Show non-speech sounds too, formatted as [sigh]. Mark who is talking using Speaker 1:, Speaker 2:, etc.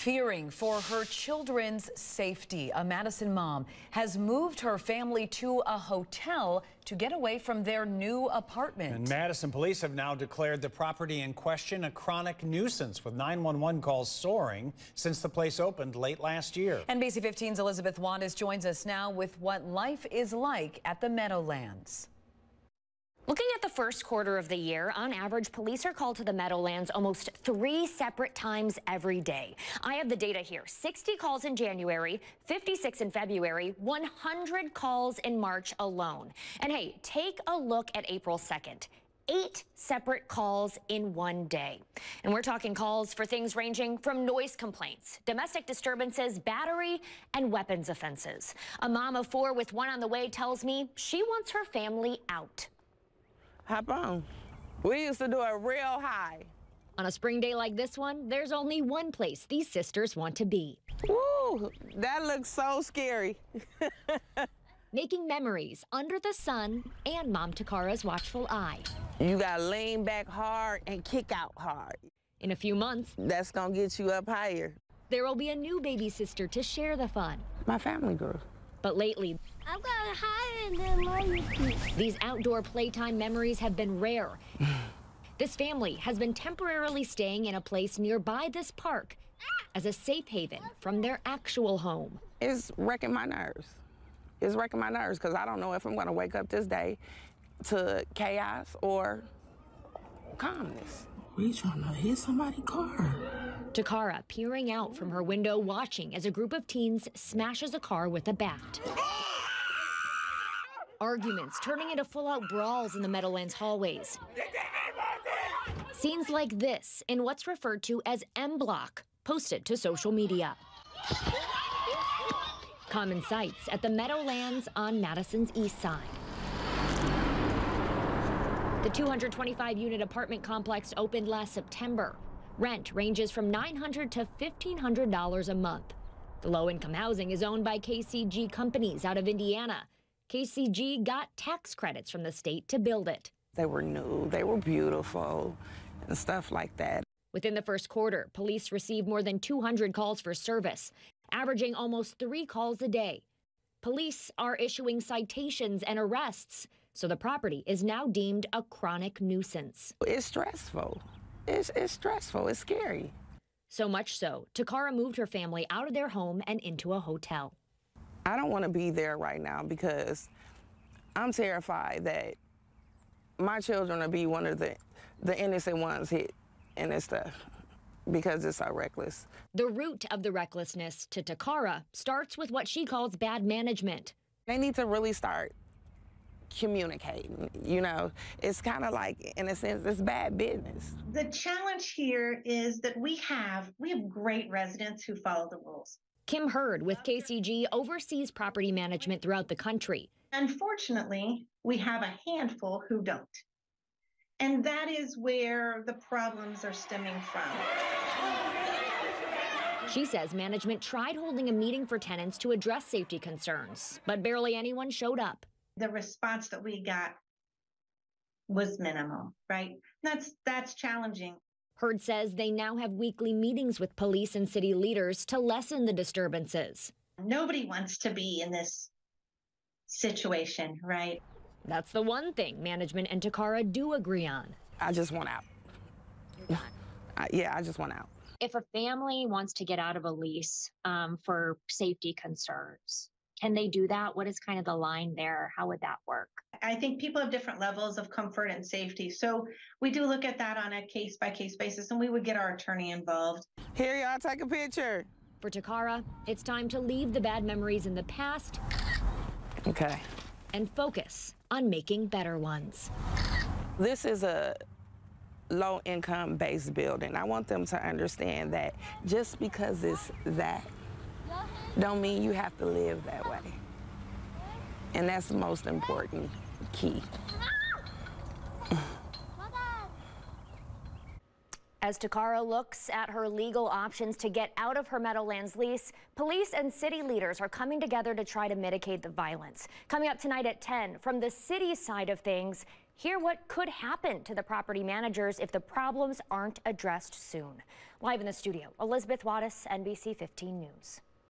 Speaker 1: Fearing for her children's safety, a Madison mom has moved her family to a hotel to get away from their new apartment.
Speaker 2: And Madison police have now declared the property in question a chronic nuisance with 911 calls soaring since the place opened late last year.
Speaker 1: NBC 15's Elizabeth Wandes joins us now with what life is like at the Meadowlands.
Speaker 3: Looking at the first quarter of the year, on average, police are called to the Meadowlands almost three separate times every day. I have the data here 60 calls in January, 56 in February, 100 calls in March alone. And hey, take a look at April 2nd eight separate calls in one day. And we're talking calls for things ranging from noise complaints, domestic disturbances, battery, and weapons offenses. A mom of four with one on the way tells me she wants her family out.
Speaker 4: Hop on. We used to do it real high.
Speaker 3: On a spring day like this one, there's only one place these sisters want to be.
Speaker 4: Woo, that looks so scary. [laughs]
Speaker 3: Making memories under the sun and Mom Takara's watchful eye.
Speaker 4: You gotta lean back hard and kick out hard.
Speaker 3: In a few months,
Speaker 4: that's gonna get you up higher.
Speaker 3: There will be a new baby sister to share the fun.
Speaker 4: My family grew.
Speaker 3: But lately,
Speaker 5: I'm gonna hide in.
Speaker 3: These outdoor playtime memories have been rare. [sighs] this family has been temporarily staying in a place nearby this park as a safe haven from their actual home.
Speaker 4: It's wrecking my nerves. It's wrecking my nerves because I don't know if I'm going to wake up this day to chaos or calmness.
Speaker 6: We trying to hit somebody's car.
Speaker 3: Takara peering out from her window watching as a group of teens smashes a car with a bat. Arguments turning into full-out brawls in the Meadowlands hallways. Scenes like this in what's referred to as M Block, posted to social media. Common sights at the Meadowlands on Madison's east side. The 225 unit apartment complex opened last September. Rent ranges from 900 to $1,500 a month. The low income housing is owned by KCG companies out of Indiana. KCG got tax credits from the state to build it.
Speaker 4: They were new, they were beautiful, and stuff like that.
Speaker 3: Within the first quarter, police received more than 200 calls for service, averaging almost three calls a day. Police are issuing citations and arrests, so the property is now deemed a chronic nuisance.
Speaker 4: It's stressful. It's, it's stressful. It's scary.
Speaker 3: So much so, Takara moved her family out of their home and into a hotel.
Speaker 4: I don't want to be there right now because I'm terrified that my children will be one of the, the innocent ones hit and this stuff because it's so reckless.
Speaker 3: The root of the recklessness to Takara starts with what she calls bad management.
Speaker 4: They need to really start communicating. You know, it's kind of like, in a sense, it's bad business.
Speaker 7: The challenge here is that we have we have great residents who follow the rules.
Speaker 3: Kim Hurd with KCG oversees property management throughout the country.
Speaker 7: Unfortunately, we have a handful who don't. And that is where the problems are stemming from.
Speaker 3: She says management tried holding a meeting for tenants to address safety concerns, but barely anyone showed up.
Speaker 7: The response that we got was minimal, right? That's that's challenging.
Speaker 3: Hurd says they now have weekly meetings with police and city leaders to lessen the disturbances.
Speaker 7: Nobody wants to be in this situation, right?
Speaker 3: That's the one thing management and Takara do agree on.
Speaker 4: I just want out. I, yeah, I just want out.
Speaker 8: If a family wants to get out of a lease um, for safety concerns, can they do that? What is kind of the line there? How would that work?
Speaker 7: I think people have different levels of comfort and safety. So we do look at that on a case by case basis and we would get our attorney involved.
Speaker 4: Here, y'all take a picture.
Speaker 3: For Takara, it's time to leave the bad memories in the past.
Speaker 4: Okay.
Speaker 3: And focus on making better ones.
Speaker 4: This is a low income based building. I want them to understand that just because it's that don't mean you have to live that way. And that's the most important key.
Speaker 3: As Takara looks at her legal options to get out of her Meadowlands lease, police and city leaders are coming together to try to mitigate the violence. Coming up tonight at 10, from the city side of things, Hear what could happen to the property managers if the problems aren't addressed soon. Live in the studio, Elizabeth Wattis, NBC 15 News.